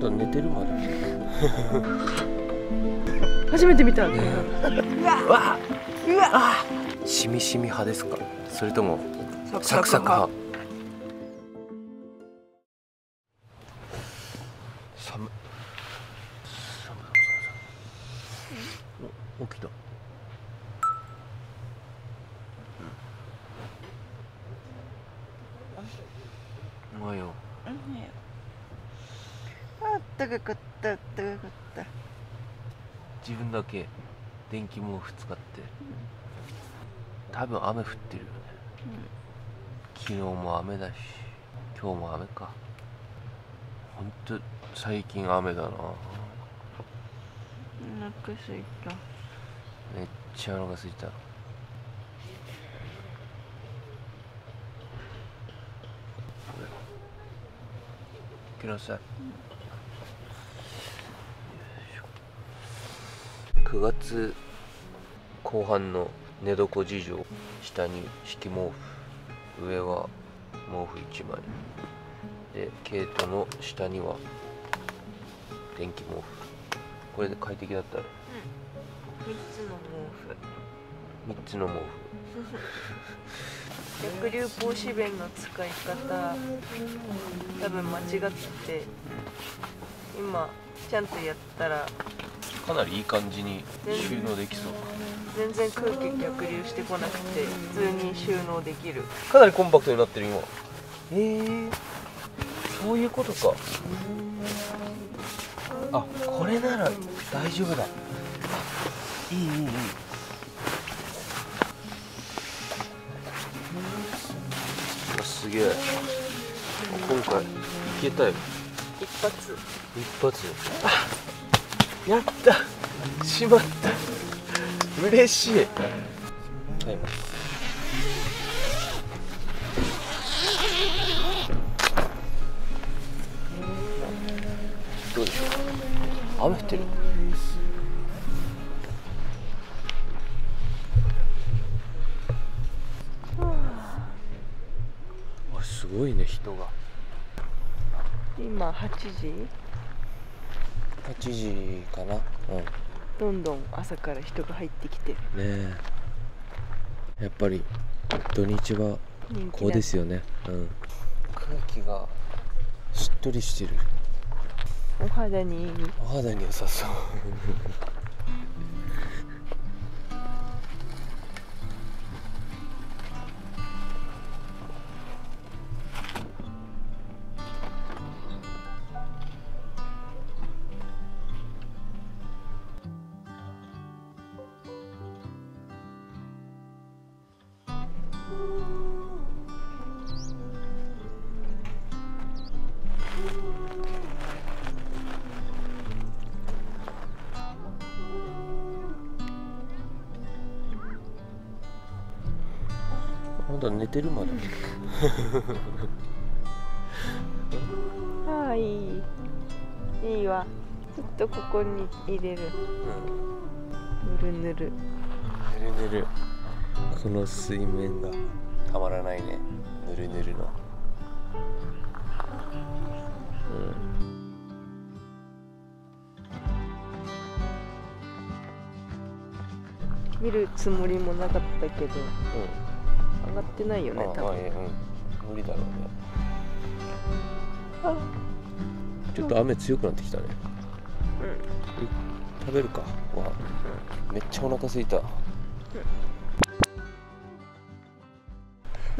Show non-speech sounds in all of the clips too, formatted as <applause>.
だ寝てるまで <laughs> 初めて見た。ねうわうわしみしみ派ですか？それともサクサク派寒い寒い寒いお起きたおはようあったかかったあったかかった自分だけ電気毛布使って。多分雨降ってるよね、昨日も雨だし今日も雨か。ほんと最近雨だな。お腹すいた。めっちゃお腹すいた。来なさい、9月後半の寝床事情下に敷毛布上は毛布1枚でケイトの下には電気毛布。これで快適だったら。三つの毛3つの毛布。布逆流防止弁の使い方多分間違ってて今ちゃんとやったらかなりいい感じに収納できそう全然空気逆流してこなくて普通に収納できる。かなりコンパクトになってる今。え。ー、そういうことか。あこれなら大丈夫だ。いいいいいい。あすげえ。今回いけたよ。一発。一発。あやった。しまった嬉しい。はい。どうでしょう？雨降ってる？あすごいね人が。今8時？8時かな？うんどんどん朝から人が入ってきてる。ねえ。やっぱり土日はこうですよね。うん。空気がしっとりしてる。お肌にいい。お肌に良さそうまだ寝てるまだ。ああいい。いいわ。ずっとここに入れる。うんぬるぬる。ぬるぬる。この水面がたまらないね。ぬるぬるの。見るつもりもなかったけど。うん上がってないよねまあ多分。うん。無理だろうね。あ。ちょっと雨強くなってきたね。うん。食べるかご飯。めっちゃお腹空いた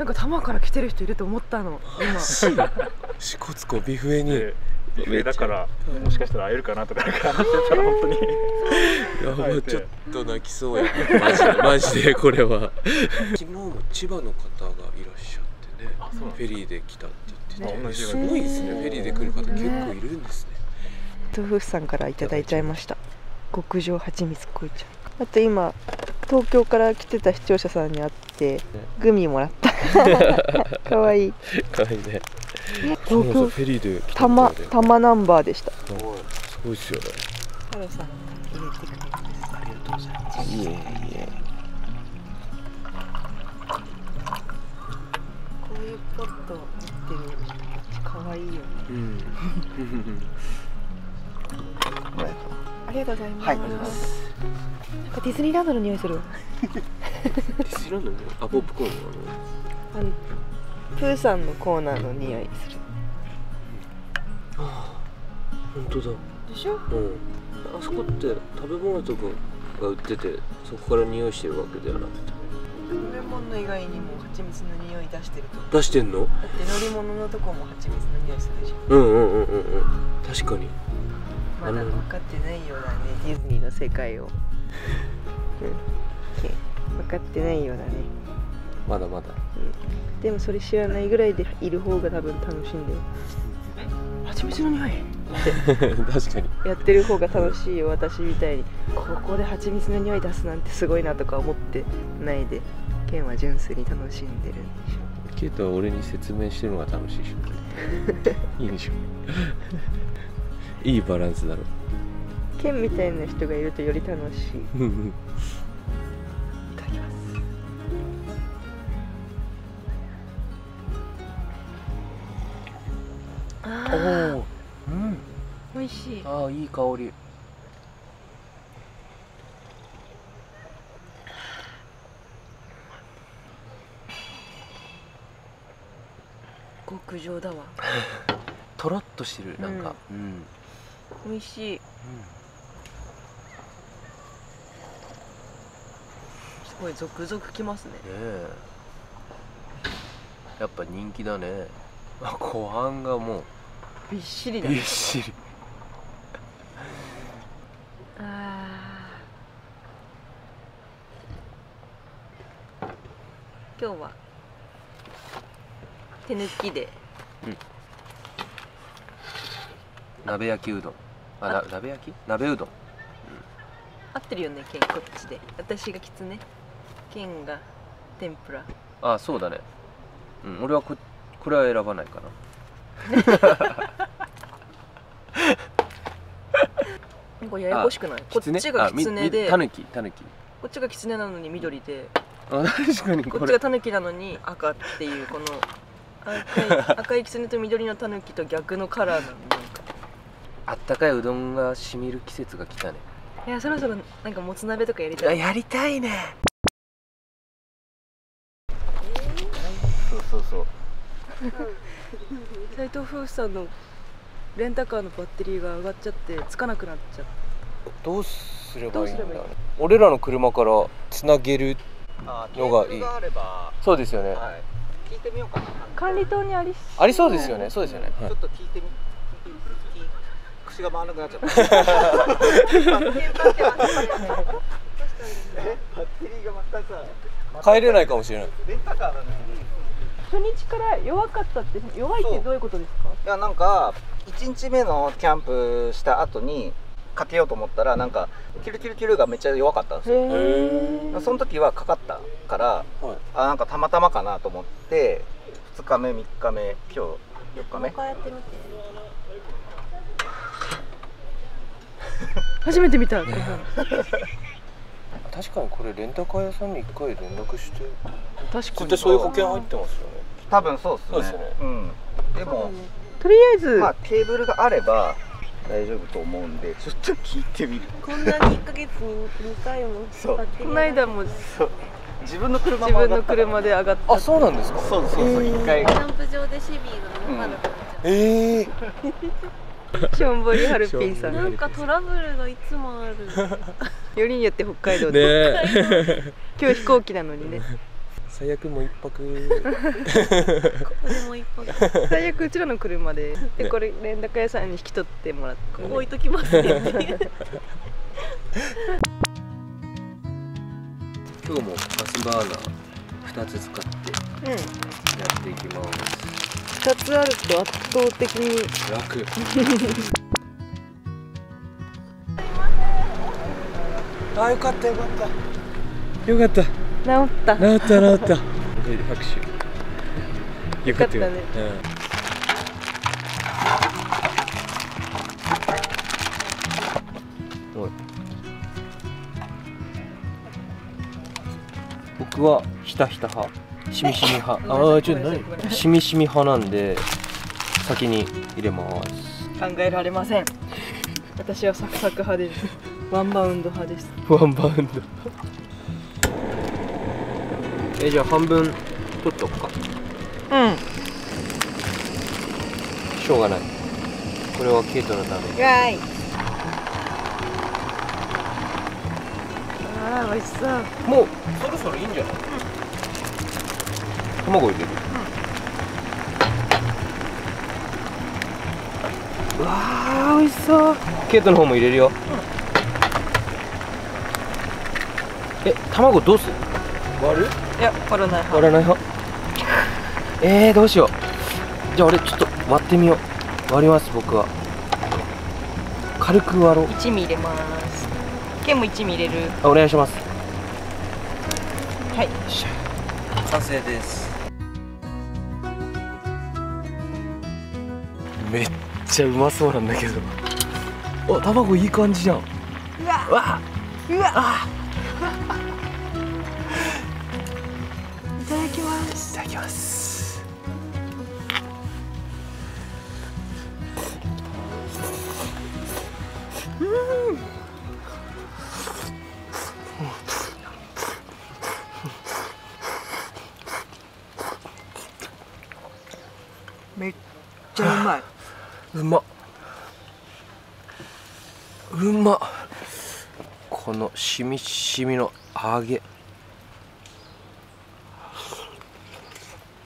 なんか多摩から来てる人いると思ったの今。支笏湖ビフエに。で上だからもしかしたら会えるかなとかなんか話してたら本当に。やばちょっと泣きそうやマジでマジでこれは。昨日も千葉の方がいらっしゃってね。フェリーで来たって言ってて、ねすに。ごいですね。フェリーで来る方結構いるんですね。豆腐さんからいただいちゃいました。極上蜂蜜紅茶。あと今東京から来てた視聴者さんに会ってグミもらった。<laughs> かわいい。かわいいね。東京フェリーで来多摩みたい多摩ナンバーでした。すごいっすよね。ハロさん入れてくれますありがとうございます。いえいえ。こういうポット持ってるかわいいよね。うん。<laughs> ありがとうございます、はいなんかディズニーランドの匂いするわ。ディズニーランドのあポップコーンのあのプーさんのコーナーの匂いする。あの本当だ。でしょ？うん。あそこって食べ物とかが売っててそこから匂いしてるわけではなくて。食べ物以外にも蜂蜜の匂い出してると。出してんの？だって乗り物のとこも蜂蜜の匂いするじゃんうんうんうんうんうん。確かにまだ分かってないようだねディズニーの世界を、<laughs> うん、け分かってないようだね。まだまだ。でもそれ知らないぐらいでいる方が多分楽しいんだよ。蜂蜜の匂い。<laughs> 確かに。やってる方が楽しいよ私みたいに。ここで蜂蜜の匂い出すなんてすごいなとか思ってないで。ケンは純粋に楽しんでるんでしょ。ケイトは俺に説明してるのが楽しいでしょ。<laughs> いいでしょいいバランスだろ。ケンみたいな人がいるとより楽しい。いただきます。あおおうん。ー美味しい。ああいい香り。極上だわ。とろっとしてるなんか。うん、美味しい。すごい続々きますね。ねえ。やっぱ人気だね。あご飯がもびっしりうだびっしり。あー。今日は。手抜きで。鍋焼きうどんあな鍋焼き？鍋うどん。合ってるよねケンこっちで。私がきつね。ケンが天ぷら。あそうだね。うん俺はここれは選ばないかな。<laughs> なんかややこしくない？こっちがきつねでたぬきたぬきこっちがきつねなのに緑で。あ確かにこっちがタヌキなのに赤っていうこの赤い赤いキツネと緑のタヌキと逆のカラーなんかあったかいうどんがしみる季節が来たね。いやそろそろなんかもつ鍋とかやりたい。やりたいね。そうそうそう。<laughs> 斉藤夫婦さんのレンタカーのバッテリーが上がっちゃってつかなくなっちゃっどうすればいいんだろう俺らの車からつなげるあのがいい。そうですよね、はい。聞いてみようかな。た管理棟にありありそうですよね。そうですよね、ちょっと聞いてみ口が回らなくなっちゃった。バッテリーが全くさ帰れないかもしれない。レンタカーなのに初日から弱かったって弱いってどういうことですか？いやなんか1日目のキャンプした後にかけようと思ったらなんかキュルキュルキュルがめっちゃ弱かったんですよ。へえその時はかかったからはい。あなんかたまたまかなと思って2日目3日目今日4日目やってみて初めて見た。こん。なの確かにこれレンタカー屋さんに一回連絡して。確かに。絶対そういう保険入ってますよね。多分そうっすね。そうですよね。うん。でもとりあえず、まあケーブルがあれば大丈夫と思うんでちょっと聞いてみる。こんなに1ヶ月に2回もそうバッテリーこの間も。そう。自分の車自分のも上がった車で上がった。あそうなんですか。そうそうそう。一回。キャンプ場でシビーが動かなくなっちゃええ <laughs> <laughs> しょんぼりハルピンさう、ん。なんかトラブルがいつもある。<laughs> よりによって北海道で、ねえ。<laughs> 今日飛行機なのにね。最悪もう一泊。ここでもう一泊。最悪うちらの車で。でこれレンタカー屋さんに引き取ってもらって。置いときますね。今日もガスバーナー2つ使ってうん。やっていきます2つあると圧倒的に。楽。<laughs> あよかったよかった。よかった。治った。治った治った。拍手よかったねうん僕はひたひた派しみしみ派。ああちょっと何？しみしみ派なんで先に入れます。考えられません。私はサクサク派です。<laughs> ワンバウンド派です。ワンバウンド。えじゃあ半分取っとくか。うん。しょうがない。これはケイトのためにわーい。あー美味しそう。もうそろそろいいんじゃない、卵入れる、うわー美味しそう。ケイトの方も入れるよ、え卵どうする？割る？いや。割らない。割らない派えー、どうしよう。じゃあ俺ちょっと割ってみよう。割ります僕は。軽く割ろう。一味入れます。ケンも一味入れる。あお願いします。はい。完成ですちゃうまそうなんだけど。お卵いい感じじゃん。うわ。わうわ。あいただきます。いただきます。めっうま。っうま。っこのしみしみの揚げ。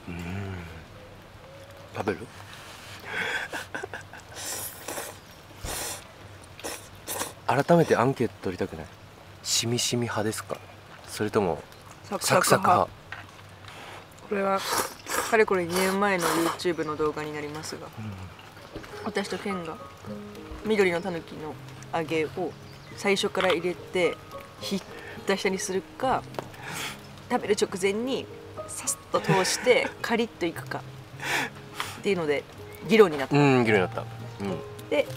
うん。食べる？<laughs> 改めてアンケート取りたくない？しみしみ派ですか？それともサクサク派？これはかれこれ2年前の YouTube の動画になりますが、私とケンが緑のたぬきの揚げを最初から入れてひった下にするか食べる直前にさっと通してカリッといくか。っていうので議論になった、うん議論になった。うん。で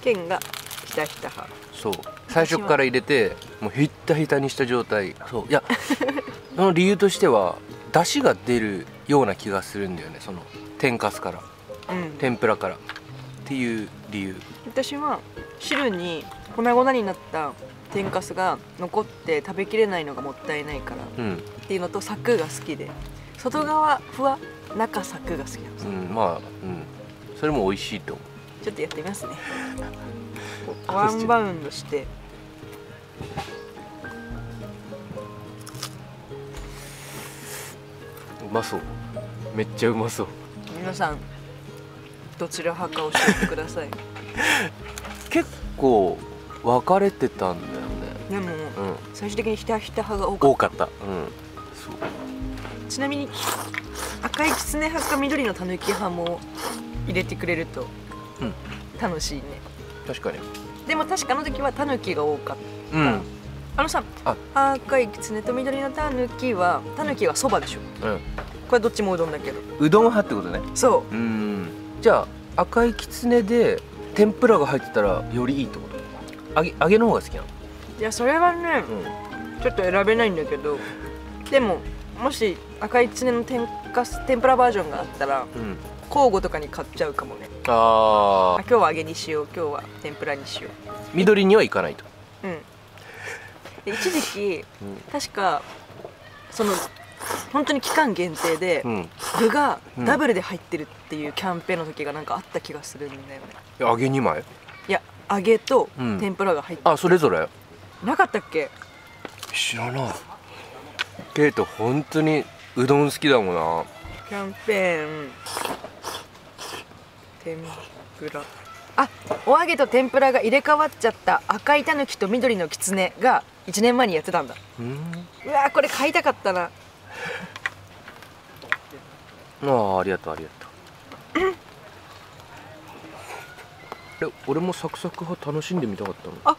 ケンがひたひた派。そう。最初から入れてもうひったひたにした状態。そう。いや <laughs> その理由としては出汁が出るような気がするんだよね。その天かすから。うん。天ぷらからっていう理由。私は汁に粉々になった天かすが残って食べきれないのがもったいないからうん、っていうのとサクが好きで外側ふわ中サクが好きなんですうん、まあうん。それも美味しいと思ちょっとやってみますね。う <laughs> ワンバウンドして。うまそう。めっちゃうまそう。皆さんどちら派か教えてください。結構分かれてたんだよね。でもうん。最終的にひたひた派が多かった。うん。そう。たちなみに赤いきつね派か緑のたぬき派も入れてくれるとうん。楽しいね、確かに。でも確かあの時はたぬきが多かった。うん。あのさあ。赤いきつねと緑のたぬきはたぬきはそばでしょ。うん。これどっちもうどんだけど。うどん派ってことね。そう。うんじゃあ赤いきつねで天ぷらが入ってたらよりいいってこと？揚げ揚げの方が好きなの？いやそれはねちょっと選べないんだけどでももし赤いきつねの天かす天ぷらバージョンがあったらうん、うん、交互とかに買っちゃうかもね。あー。あ今日は揚げにしよう。今日は天ぷらにしよ緑にはいかないと、ううん。で一時期うん。確かその本当に期間限定でうん、具がうん。ダブルで入ってるっていうキャンペーンの時がなんかあった気がするんだよね。揚げ2枚？いや揚げとうん。天ぷらが入ってあそれぞれ？なかったっけ？知らない。ケイト本当にうどん好きだもんな。キャンペーン。天ぷら。あお揚げと天ぷらが入れ替わっちゃった。赤いたぬきと緑のきつねが1年前にやってたんだ。うん。うわーこれ買いたかったなああありがとうありがとう。え俺もサクサク派楽しんでみたかったの。あ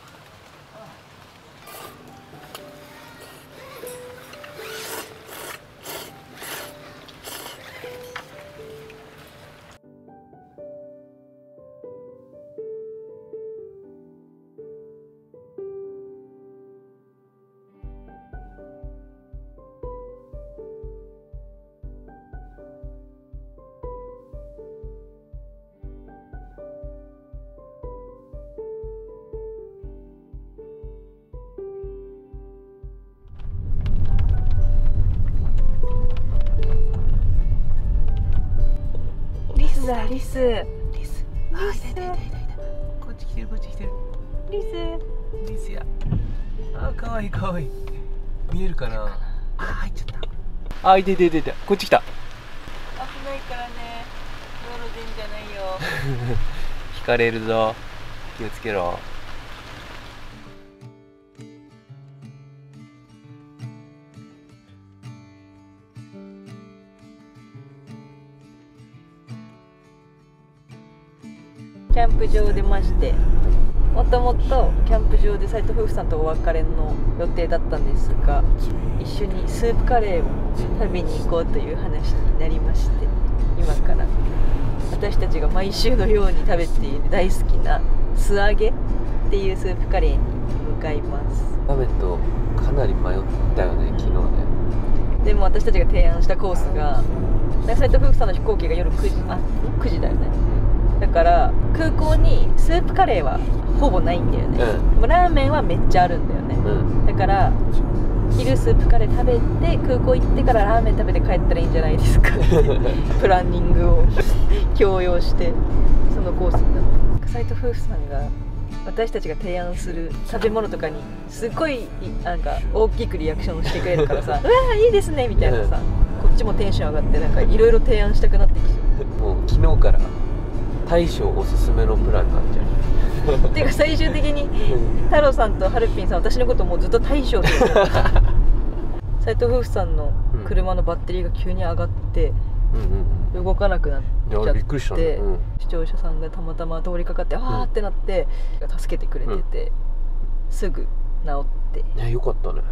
だリス。リス。あいたいたいたいた。いたこっち来てるこっち来てる。リス。リスや。あかわいいかわいい。見えるかな？あ入っちゃった。あいてててて。こっち来た。危ないからね。道路でんじゃないよ。<laughs> 引かれるぞ。気をつけろプ場出ましてもともとキャンプ場で斉藤夫婦さんとお別れの予定だったんですが一緒にスープカレーを食べに行こうという話になりまして今から私たちが毎週のように食べている大好きな素揚げっていうスープカレーに向かいます。ラーメンとかなり迷ったよね昨日ね。でも私たちが提案したコースが斉藤夫婦さんの飛行機が夜9時あ9時だよねだから空港にスープカレーはほぼないんだよね、うん。ラーメンはめっちゃあるんだよね、うん。だから昼スープカレー食べて空港行ってからラーメン食べて帰ったらいいんじゃないですか。<laughs> プランニングを。強要してそのコースになった斉藤夫婦さんが私たちが提案する食べ物とかにすごいいなんか大きくリアクションしてくれるからさ「<laughs> うわーいいですね」みたいなさこっちもテンション上がってなんかいろいろ提案したくなってきてもう昨日から大将おすすめのプランになっちゃうていうか最終的に太郎さんとハルピンさん私のこともうずっと大将って言ってた斉藤夫婦さんの車のバッテリーが急に上がってうん。うん動かなくなっちゃっびっくりしたね、て、うん。視聴者さんがたまたま通りかかって、わーってなって助けてくれてて、すぐ治って。ねよかったね。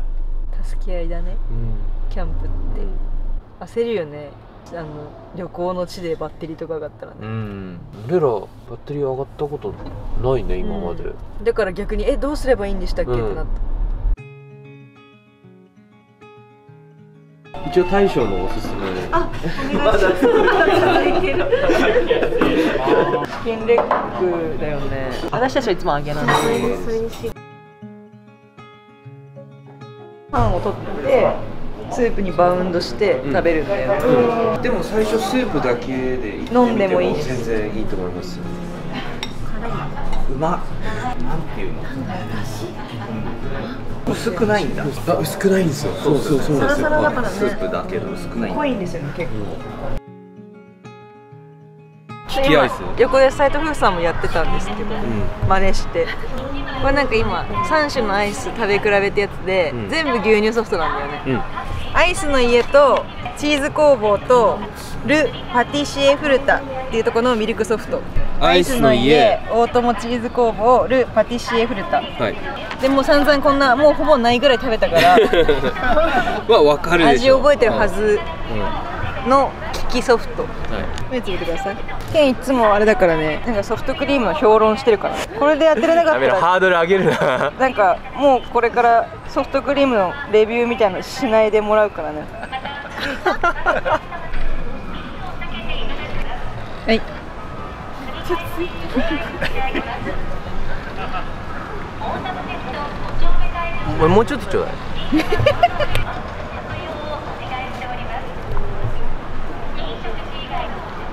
助け合いだね。うん。キャンプって。焦るよねあの旅行の地でバッテリーとか上がったらね、うん。俺らバッテリー上がったことないね今まで、だから逆にえどうすればいいんでしたっけ、うん。ってなった。一応大将のおすすめでチキンレッグだよね私たちはい。つも揚げなんでそれにしよパンを取ってスープにバウンドして食べるんだよ、でも最初スープだけで飲んでもいいし。全然いいと思いますうまっ。なんていうの？薄くないんだ。あ薄くないんですよ。そうそうそう。なんですよサラサラだからね。スープだけど薄くない濃いんですよね結構。利きアイス？横で斉藤夫婦さんもやってたんですけど、真似して。これなんか今3種のアイス食べ比べたやつで、うん。全部牛乳ソフトなんだよね、うんアイスの家とチーズ工房とル・パティシエフルタっていうところのミルクソフト。アイスの家。大友チーズ工房ル・パティシエフルタ。はい。でもう散々こんなもうほぼないぐらい食べたからまあわかるで味覚えてるはずうん、きソフト。い。目つぶってください。ケンいつもあれだからねなんかソフトクリームの評論してるから。これでやってれなかったらハードル上げるな。なんかもうこれからソフトクリームのレビューみたいなのしないでもらうからね。<laughs> はい。<laughs> お前もうちょっとちょうだい <laughs>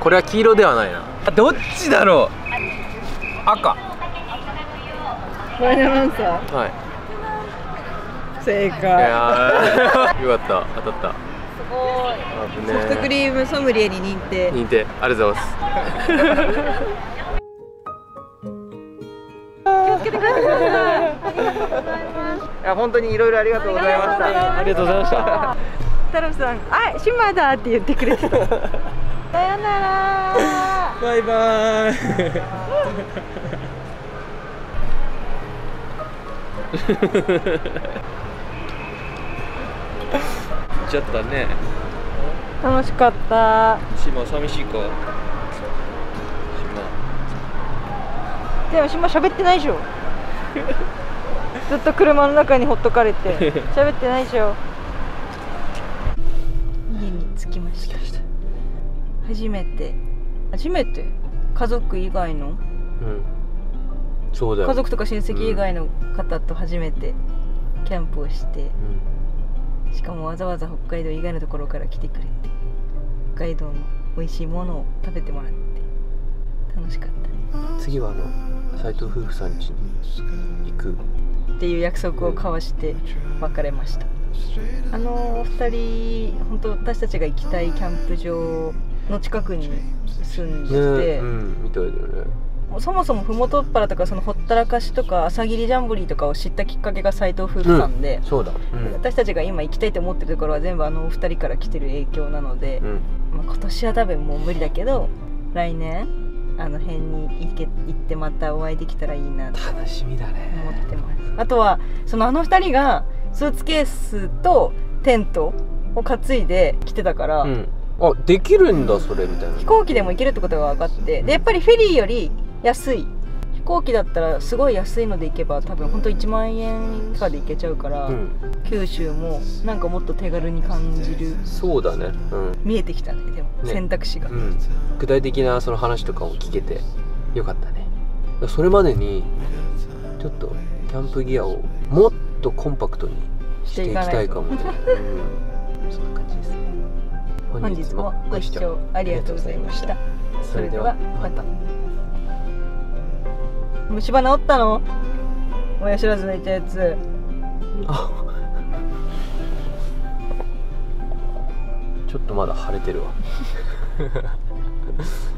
これは黄色ではないな。あどっちだろう？赤。ファイナルアンサー？はい。い正解。やー。<laughs> よかった。当たった。すごい。危ねソフトクリームソムリエに認定。認定。ありがとうございます。い。や本当にいろいろありがとうございました。ありがとうございました。<laughs> 太郎さん「あシマだ!」って言ってくれてたさよなら。バイバイ。行っちゃったね。楽しかった。島寂しいか？でも島喋ってないでしょ。<laughs> ずっと車の中にほっとかれて。<laughs> 喋ってないでしょ初めて。初めて？家族以外の？島うん。そうだよ。家族とか親戚以外の方と初めてキャンプをしてしかもわざわざ北海道以外のところから来てくれて北海道の美味しいものを食べてもらって楽しかった次はあの斉藤夫婦さん家に行く。っていう約束を交わして別れました。あのお二人本当私たちが行きたいキャンプ場の近くに住んでて、うん。みたいだよね。もうそもそもふもとっぱらとかそのほったらかしとか朝霧ジャンボリーとかを知ったきっかけが斉藤夫婦さんで、そうだ。うん。私たちが今行きたいと思ってるところは全部あのお二人から来てる影響なので、うん。まあ、今年は多分もう無理だけど来年あの辺に行け行ってまたお会いできたらいいなと楽しみだね。思ってます。あとはそのあの二人がスーツケースとテントを担いで来てたから、うんあできるんだそれみたいな。飛行機でも行けるってことが分かって。でやっぱりフェリーより安い。飛行機だったらすごい安いので行けば多分ほんと1万円以下で行けちゃうから、うん。九州もなんかもっと手軽に感じる。そうだね。うん。見えてきたねでも、ね。選択肢が、うん、具体的なその話とかも聞けてよかったね。それまでにちょっとキャンプギアをもっとコンパクトにしていきたいかもね、うん、そんな感じですね本日もご視聴ありがとうございました。それではまた。虫歯治ったの？親知らず抜いたやつ。あ。ちょっとまだ腫れてるわ <laughs>